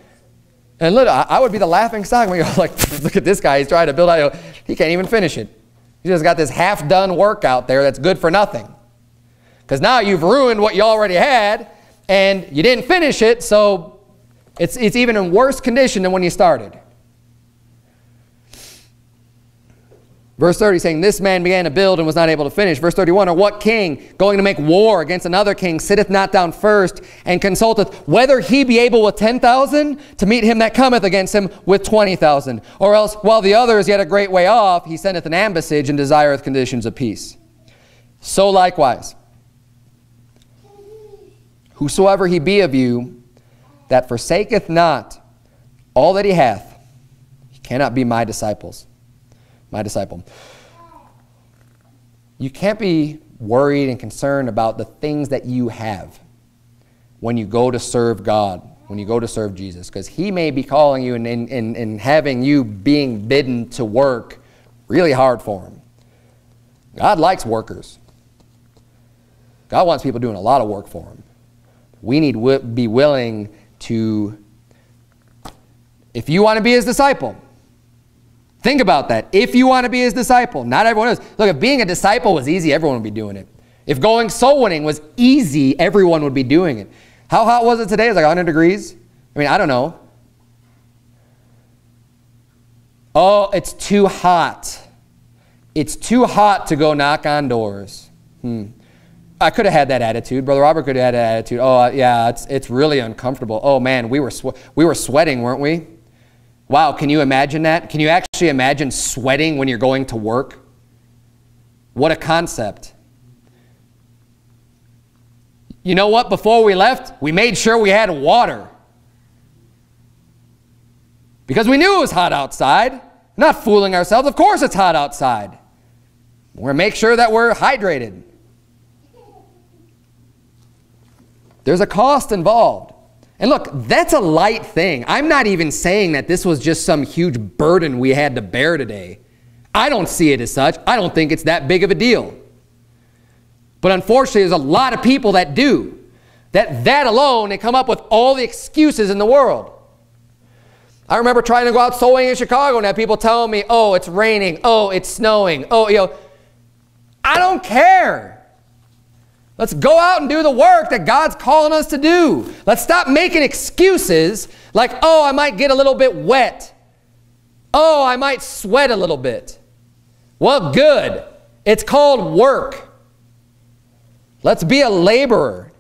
And look, I would be the laughing stock when you're like, look at this guy, he's trying to build out, he can't even finish it. He just got this half-done work out there that's good for nothing. Because now you've ruined what you already had, and you didn't finish it, so it's, it's even in worse condition than when you started. Verse 30 saying, This man began to build and was not able to finish. Verse 31, Or what king, going to make war against another king, sitteth not down first and consulteth whether he be able with 10,000 to meet him that cometh against him with 20,000? Or else, while the other is yet a great way off, he sendeth an ambassage and desireth conditions of peace. So likewise, whosoever he be of you that forsaketh not all that he hath, he cannot be my disciples my disciple. You can't be worried and concerned about the things that you have when you go to serve God, when you go to serve Jesus, because He may be calling you and, and, and, having you being bidden to work really hard for Him. God likes workers. God wants people doing a lot of work for Him. We need to be willing to, if you want to be His disciple, Think about that. If you want to be his disciple, not everyone is. Look, if being a disciple was easy, everyone would be doing it. If going soul winning was easy, everyone would be doing it. How hot was it today? It was like 100 degrees. I mean, I don't know. Oh, it's too hot. It's too hot to go knock on doors. Hmm. I could have had that attitude. Brother Robert could have had that attitude. Oh, yeah, it's, it's really uncomfortable. Oh, man, we were, we were sweating, weren't we? Wow, can you imagine that? Can you actually imagine sweating when you're going to work? What a concept. You know what? Before we left, we made sure we had water. Because we knew it was hot outside. Not fooling ourselves. Of course it's hot outside. We're make sure that we're hydrated. There's a cost involved. And look, that's a light thing. I'm not even saying that this was just some huge burden we had to bear today. I don't see it as such. I don't think it's that big of a deal. But unfortunately, there's a lot of people that do. That that alone, they come up with all the excuses in the world. I remember trying to go out soul winning in Chicago and have people telling me, oh, it's raining, oh, it's snowing, oh, you know. I don't care. Let's go out and do the work that God's calling us to do. Let's stop making excuses like, oh, I might get a little bit wet. Oh, I might sweat a little bit. Well, good. It's called work. Let's be a laborer.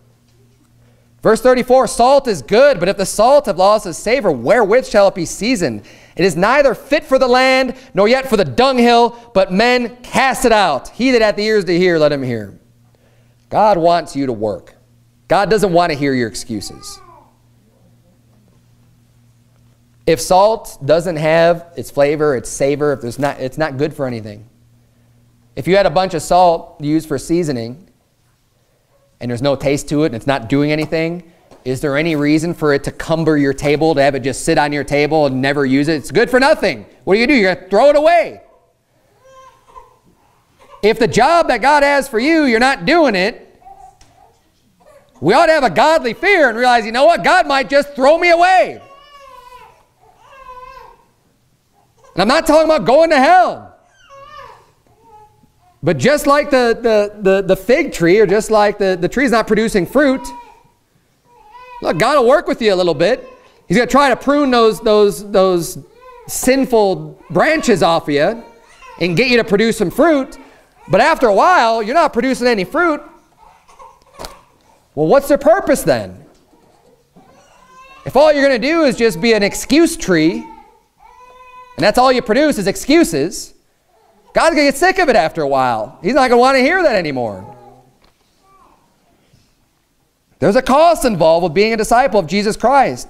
Verse 34, salt is good, but if the salt have lost its savor, wherewith shall it be seasoned? It is neither fit for the land, nor yet for the dunghill, but men cast it out. He that hath ears to hear, let him hear. God wants you to work. God doesn't want to hear your excuses. If salt doesn't have its flavor, its savor, if there's not, it's not good for anything. If you had a bunch of salt used for seasoning and there's no taste to it and it's not doing anything, is there any reason for it to cumber your table, to have it just sit on your table and never use it? It's good for nothing. What do you do? You're going to throw it away. If the job that God has for you, you're not doing it, we ought to have a godly fear and realize, you know what? God might just throw me away. And I'm not talking about going to hell. But just like the, the, the, the fig tree, or just like the, the tree's not producing fruit, look, God will work with you a little bit. He's going to try to prune those, those, those sinful branches off of you and get you to produce some fruit. But after a while, you're not producing any fruit. Well, what's the purpose then? If all you're going to do is just be an excuse tree, and that's all you produce is excuses, God's going to get sick of it after a while. He's not going to want to hear that anymore. There's a cost involved with being a disciple of Jesus Christ.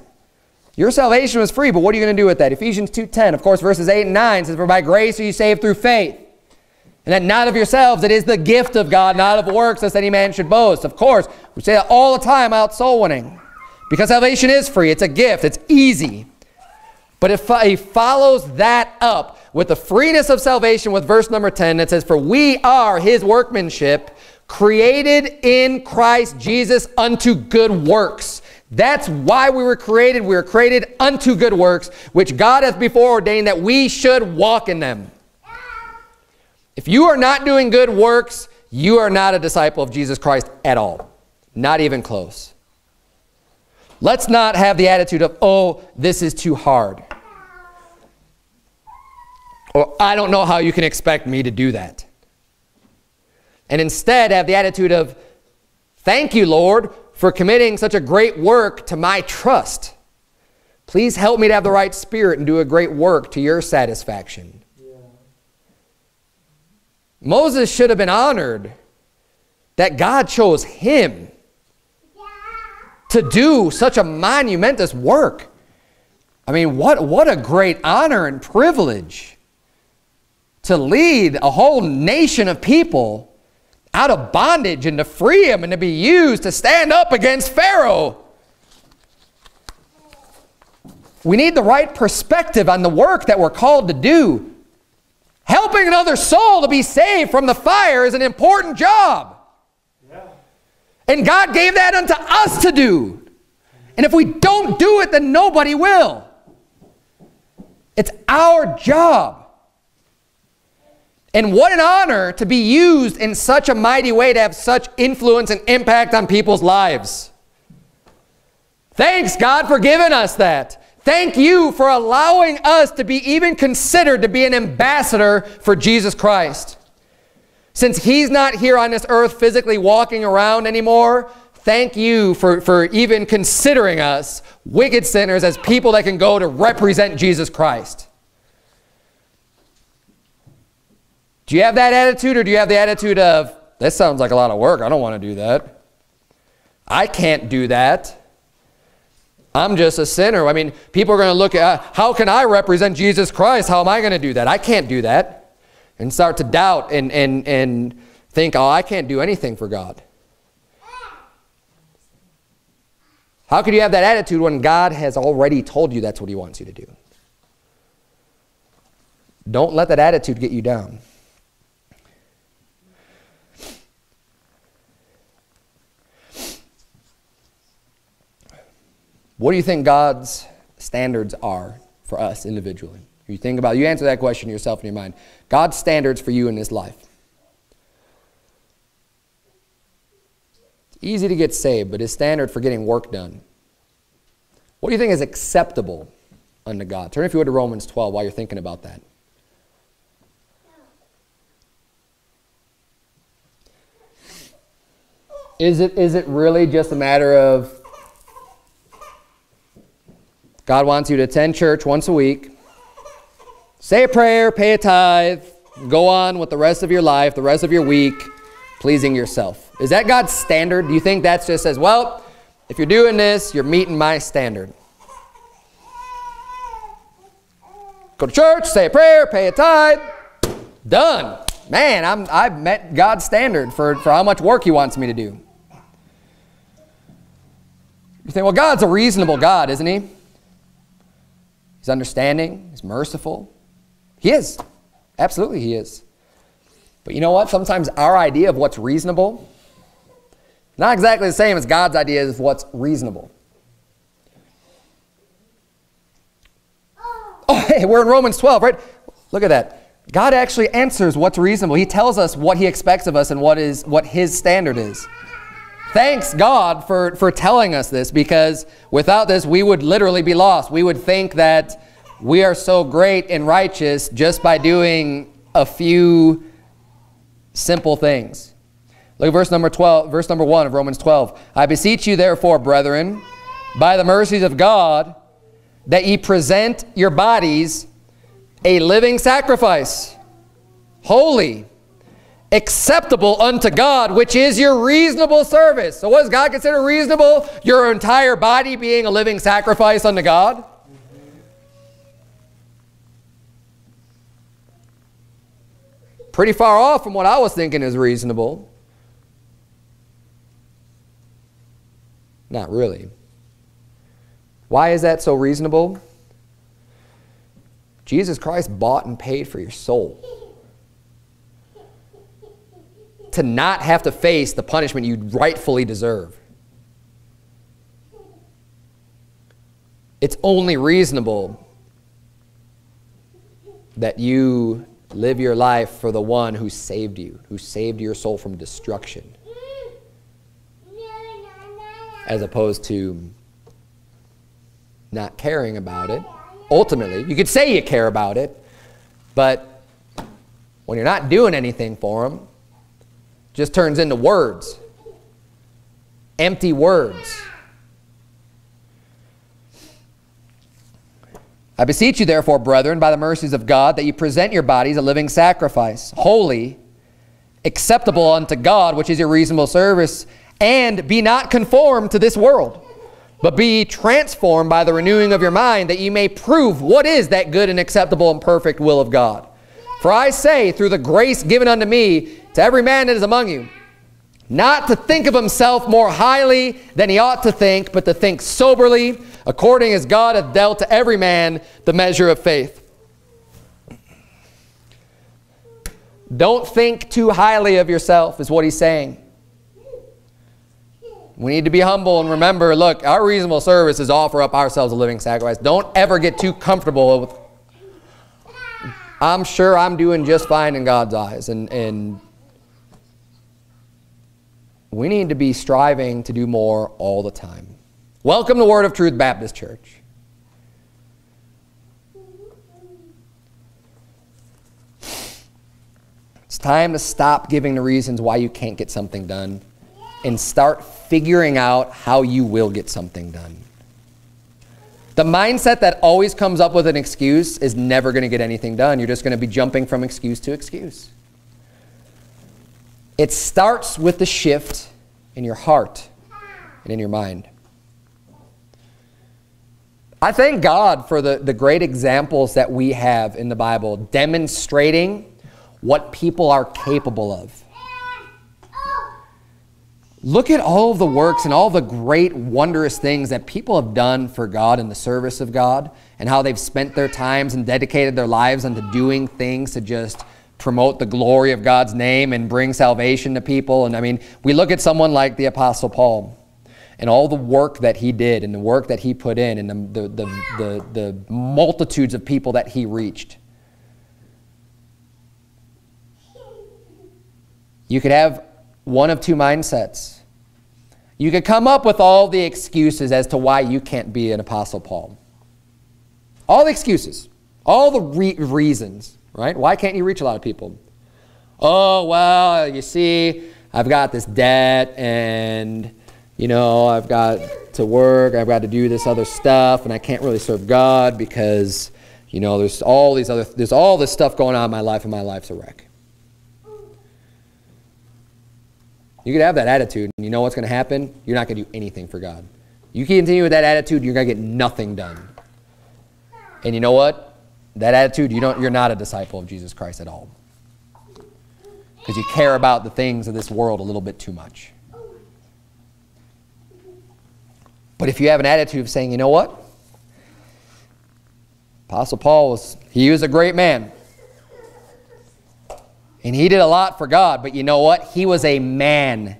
Your salvation was free, but what are you going to do with that? Ephesians 2.10, of course, verses 8 and 9 says, For by grace are you saved through faith. And that not of yourselves, it is the gift of God, not of works, lest any man should boast. Of course, we say that all the time out soul winning. Because salvation is free, it's a gift, it's easy. But if uh, he follows that up with the freeness of salvation with verse number 10 that says, For we are his workmanship, created in Christ Jesus unto good works. That's why we were created. We were created unto good works, which God hath before ordained that we should walk in them. If you are not doing good works, you are not a disciple of Jesus Christ at all. Not even close. Let's not have the attitude of, oh, this is too hard. Or I don't know how you can expect me to do that. And instead have the attitude of, thank you, Lord, for committing such a great work to my trust. Please help me to have the right spirit and do a great work to your satisfaction. Moses should have been honored that God chose him to do such a monumentous work. I mean, what, what a great honor and privilege to lead a whole nation of people out of bondage and to free them and to be used to stand up against Pharaoh. We need the right perspective on the work that we're called to do. Helping another soul to be saved from the fire is an important job. Yeah. And God gave that unto us to do. And if we don't do it, then nobody will. It's our job. And what an honor to be used in such a mighty way to have such influence and impact on people's lives. Thanks, God, for giving us that. Thank you for allowing us to be even considered to be an ambassador for Jesus Christ. Since he's not here on this earth physically walking around anymore, thank you for, for even considering us, wicked sinners, as people that can go to represent Jesus Christ. Do you have that attitude or do you have the attitude of, this sounds like a lot of work, I don't want to do that. I can't do that. I'm just a sinner. I mean, people are going to look at, how can I represent Jesus Christ? How am I going to do that? I can't do that. And start to doubt and, and, and think, oh, I can't do anything for God. How could you have that attitude when God has already told you that's what he wants you to do? Don't let that attitude get you down. What do you think God's standards are for us individually? You think about you answer that question yourself in your mind. God's standards for you in this life. It's easy to get saved, but his standard for getting work done. What do you think is acceptable unto God? Turn if you would to Romans 12 while you're thinking about that. Is it, is it really just a matter of God wants you to attend church once a week, say a prayer, pay a tithe, go on with the rest of your life, the rest of your week, pleasing yourself. Is that God's standard? Do you think that's just as, well, if you're doing this, you're meeting my standard? Go to church, say a prayer, pay a tithe, done. Man, I'm, I've met God's standard for, for how much work he wants me to do. You think, well, God's a reasonable God, isn't he? He's understanding. He's merciful. He is. Absolutely, he is. But you know what? Sometimes our idea of what's reasonable not exactly the same as God's idea of what's reasonable. Oh, oh hey, we're in Romans 12, right? Look at that. God actually answers what's reasonable. He tells us what he expects of us and what is what his standard is. Thanks God for, for telling us this because without this, we would literally be lost. We would think that we are so great and righteous just by doing a few simple things. Look at verse number 12, verse number 1 of Romans 12. I beseech you therefore, brethren, by the mercies of God, that ye present your bodies a living sacrifice, holy, acceptable unto God, which is your reasonable service. So what does God consider reasonable? Your entire body being a living sacrifice unto God? Pretty far off from what I was thinking is reasonable. Not really. Why is that so reasonable? Jesus Christ bought and paid for your soul to not have to face the punishment you rightfully deserve. It's only reasonable that you live your life for the one who saved you, who saved your soul from destruction, as opposed to not caring about it. Ultimately, you could say you care about it, But when you're not doing anything for them, just turns into words. Empty words. I beseech you, therefore, brethren, by the mercies of God, that you present your bodies a living sacrifice, holy, acceptable unto God, which is your reasonable service, and be not conformed to this world, but be transformed by the renewing of your mind, that you may prove what is that good and acceptable and perfect will of God. For I say, through the grace given unto me, to every man that is among you, not to think of himself more highly than he ought to think, but to think soberly, according as God hath dealt to every man the measure of faith. Don't think too highly of yourself, is what he's saying. We need to be humble and remember, look, our reasonable service is offer up ourselves a living sacrifice. Don't ever get too comfortable with, I'm sure I'm doing just fine in God's eyes. And, and we need to be striving to do more all the time. Welcome to Word of Truth Baptist Church. It's time to stop giving the reasons why you can't get something done and start figuring out how you will get something done. The mindset that always comes up with an excuse is never going to get anything done. You're just going to be jumping from excuse to excuse. It starts with the shift in your heart and in your mind. I thank God for the, the great examples that we have in the Bible demonstrating what people are capable of. Look at all of the works and all the great, wondrous things that people have done for God in the service of God and how they've spent their times and dedicated their lives unto doing things to just promote the glory of God's name and bring salvation to people. And I mean, we look at someone like the Apostle Paul and all the work that he did and the work that he put in and the, the, the, the, the multitudes of people that he reached. You could have one of two mindsets. You could come up with all the excuses as to why you can't be an Apostle Paul. All the excuses, all the re reasons, right? Why can't you reach a lot of people? Oh, well, you see, I've got this debt and, you know, I've got to work, I've got to do this other stuff, and I can't really serve God because, you know, there's all these other, there's all this stuff going on in my life and my life's a wreck. You could have that attitude, and you know what's going to happen? You're not going to do anything for God. You continue with that attitude, you're going to get nothing done. And you know what? That attitude, you don't, you're not a disciple of Jesus Christ at all. Because you care about the things of this world a little bit too much. But if you have an attitude of saying, you know what? Apostle Paul was, he was a great man. And he did a lot for God, but you know what? He was a man.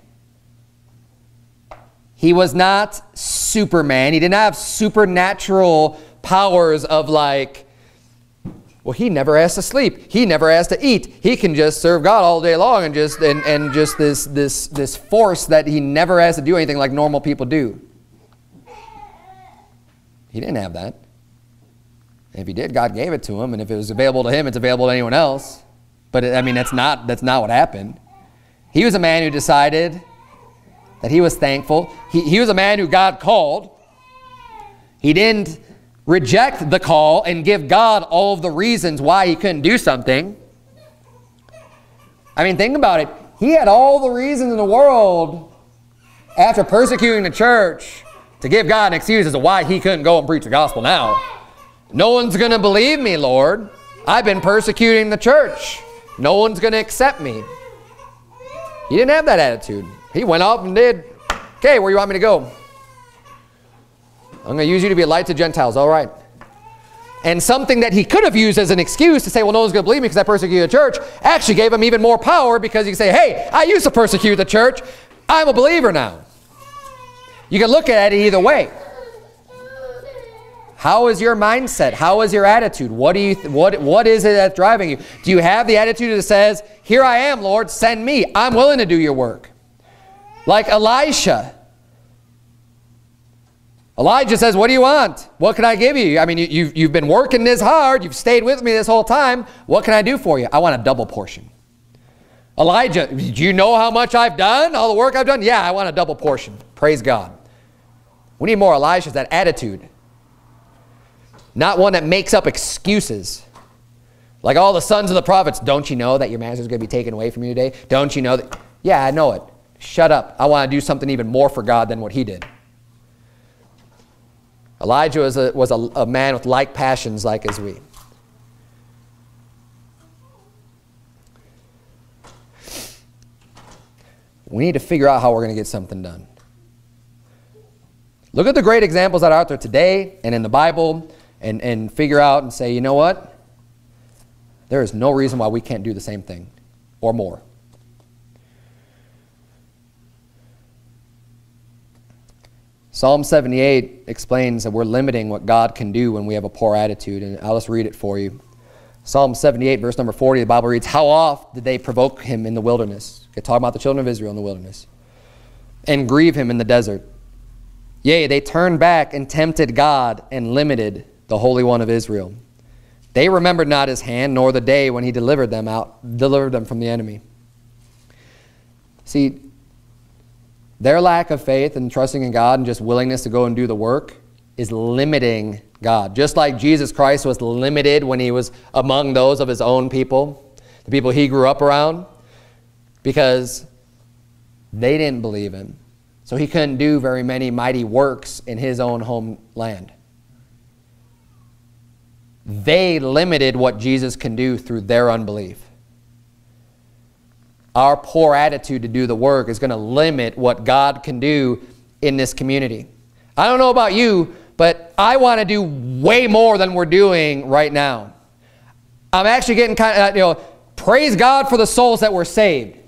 He was not Superman. He didn't have supernatural powers of like, well, he never has to sleep. He never has to eat. He can just serve God all day long and just and, and just this this this force that he never has to do anything like normal people do. He didn't have that. if he did, God gave it to him, and if it was available to him, it's available to anyone else. But I mean, that's not, that's not what happened. He was a man who decided that he was thankful. He, he was a man who God called. He didn't reject the call and give God all of the reasons why he couldn't do something. I mean, think about it. He had all the reasons in the world after persecuting the church to give God an excuse as to why he couldn't go and preach the gospel now. No one's going to believe me, Lord. I've been persecuting the church. No one's going to accept me. He didn't have that attitude. He went up and did, okay, where you want me to go? I'm going to use you to be a light to Gentiles. All right. And something that he could have used as an excuse to say, well, no one's going to believe me because I persecuted the church, actually gave him even more power because he could say, hey, I used to persecute the church. I'm a believer now. You can look at it either way. How is your mindset? How is your attitude? What do you what what is it that's driving you? Do you have the attitude that says, "Here I am, Lord, send me. I'm willing to do your work." Like Elisha. Elijah says, what do you want? What can I give you? I mean, you, you've, you've been working this hard. You've stayed with me this whole time. What can I do for you? I want a double portion. Elijah, do you know how much I've done? All the work I've done? Yeah, I want a double portion. Praise God. We need more Elijah's, that attitude. Not one that makes up excuses. Like all the sons of the prophets, don't you know that your master's going to be taken away from you today? Don't you know that? Yeah, I know it. Shut up. I want to do something even more for God than what he did. Elijah was a, was a, a man with like passions like as we. We need to figure out how we're going to get something done. Look at the great examples that are out there today and in the Bible and, and figure out and say, you know what? There is no reason why we can't do the same thing or more. Psalm 78 explains that we're limiting what God can do when we have a poor attitude, and I'll just read it for you. Psalm 78, verse number 40, the Bible reads, How oft did they provoke him in the wilderness? Okay, talking about the children of Israel in the wilderness. And grieve him in the desert. Yea, they turned back and tempted God and limited the Holy One of Israel. They remembered not his hand, nor the day when he delivered them out, delivered them from the enemy. See, their lack of faith and trusting in God and just willingness to go and do the work is limiting God. Just like Jesus Christ was limited when he was among those of his own people, the people he grew up around, because they didn't believe him. So he couldn't do very many mighty works in his own homeland. They limited what Jesus can do through their unbelief. Our poor attitude to do the work is going to limit what God can do in this community. I don't know about you, but I want to do way more than we're doing right now. I'm actually getting kind of, you know, praise God for the souls that were saved.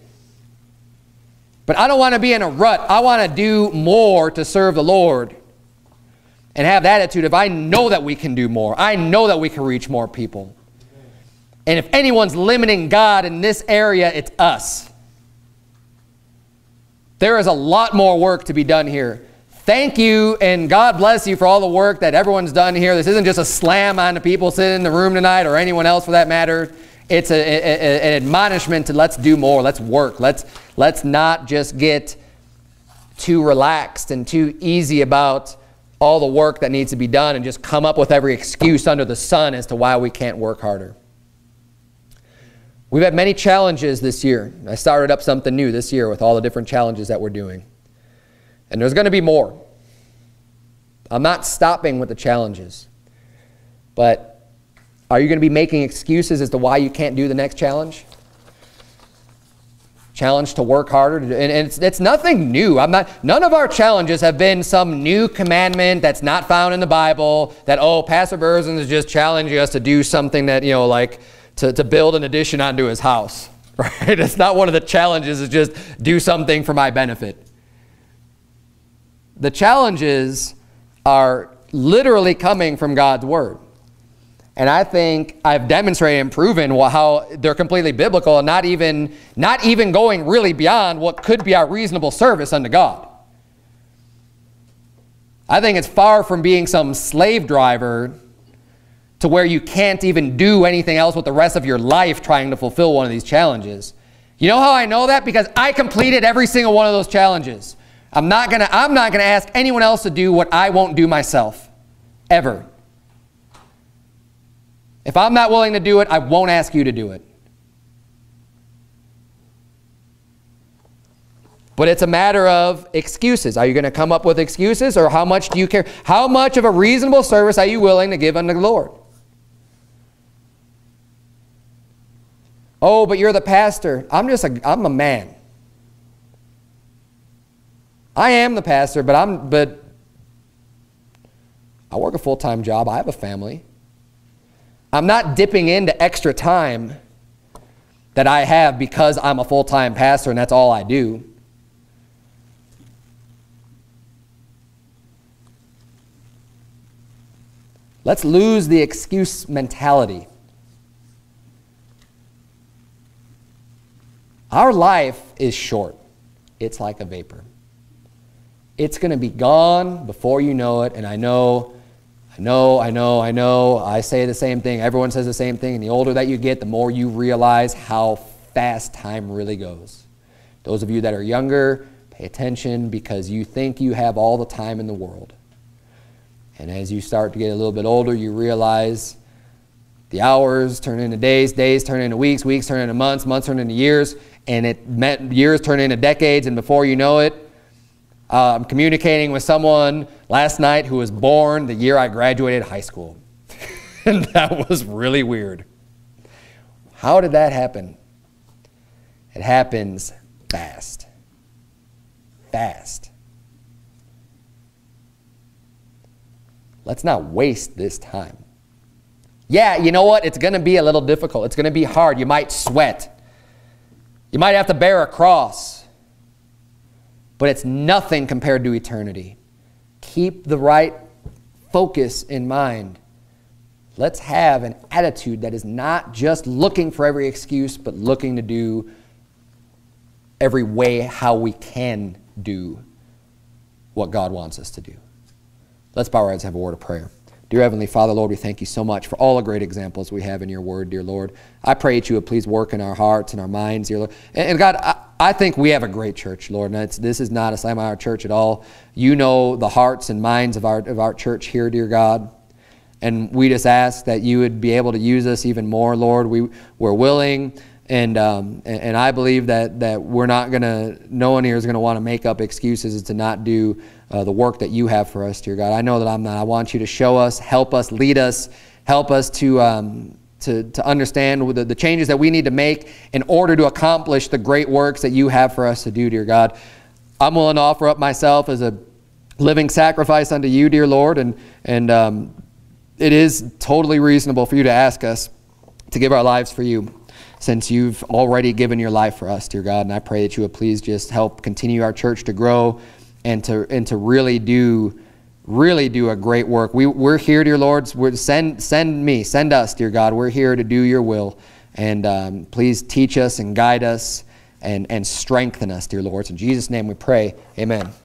But I don't want to be in a rut. I want to do more to serve the Lord and have the attitude of I know that we can do more. I know that we can reach more people. And if anyone's limiting God in this area, it's us. There is a lot more work to be done here. Thank you and God bless you for all the work that everyone's done here. This isn't just a slam on the people sitting in the room tonight or anyone else for that matter. It's a, a, a, an admonishment to let's do more. Let's work. Let's, let's not just get too relaxed and too easy about all the work that needs to be done and just come up with every excuse under the sun as to why we can't work harder. We've had many challenges this year. I started up something new this year with all the different challenges that we're doing. And there's going to be more. I'm not stopping with the challenges. But are you going to be making excuses as to why you can't do the next challenge? Challenge to work harder. And it's, it's nothing new. I'm not, none of our challenges have been some new commandment that's not found in the Bible that, oh, Pastor Berzins is just challenging us to do something that, you know, like to, to build an addition onto his house. Right? It's not one of the challenges, it's just do something for my benefit. The challenges are literally coming from God's Word. And I think I've demonstrated and proven how they're completely biblical and not even, not even going really beyond what could be our reasonable service unto God. I think it's far from being some slave driver to where you can't even do anything else with the rest of your life trying to fulfill one of these challenges. You know how I know that? Because I completed every single one of those challenges. I'm not going to I'm not to ask anyone else to do what I won't do myself ever. If I'm not willing to do it, I won't ask you to do it. But it's a matter of excuses. Are you going to come up with excuses or how much do you care? How much of a reasonable service are you willing to give unto the Lord? Oh, but you're the pastor. I'm just a I'm a man. I am the pastor, but I'm but I work a full-time job. I have a family. I'm not dipping into extra time that I have because I'm a full-time pastor and that's all I do. Let's lose the excuse mentality. Our life is short. It's like a vapor. it's going to be gone before you know it. And I know, I know, I know, I know. I say the same thing. Everyone says the same thing. And the older that you get, the more you realize how fast time really goes. Those of you that are younger, pay attention because you think you have all the time in the world. And as you start to get a little bit older, you realize the hours turn into days, days turn into weeks, weeks turn into months, months turn into years, and it meant years turn into decades, and before you know it, uh, I'm communicating with someone last night who was born the year I graduated high school. and that was really weird. How did that happen? It happens fast. Fast. Let's not waste this time. Yeah, you know what? It's going to be a little difficult. It's going to be hard. You might sweat. You might have to bear a cross. But it's nothing compared to eternity. Keep the right focus in mind. Let's have an attitude that is not just looking for every excuse, but looking to do every way how we can do what God wants us to do. Let's bow our heads and have a word of prayer. Dear Heavenly Father, Lord, we thank you so much for all the great examples we have in your word, dear Lord. I pray that you would please work in our hearts and our minds, dear Lord. And, and God, I, I, think we have a great church, Lord. And this is not a slam our church at all. You know the hearts and minds of our, of our church here, dear God. And we just ask that you would be able to use us even more, Lord. We, we're willing. And, um, and I believe that, that we're not to, no one here is going to want to make up excuses to not do uh, the work that you have for us, dear God. I know that I'm not. I want you to show us, help us, lead us, help us to, um, to, to understand the, the changes that we need to make in order to accomplish the great works that you have for us to do, dear God. I'm willing to offer up myself as a living sacrifice unto you, dear Lord, and, and um, it is totally reasonable for you to ask us to give our lives for you since you've already given your life for us, dear God. And I pray that you would please just help continue our church to grow and to, and to really do really do a great work. We, we're here, dear Lord. We're, send, send me, send us, dear God. We're here to do your will. And um, please teach us and guide us and, and strengthen us, dear Lord. In Jesus' name we pray. Amen.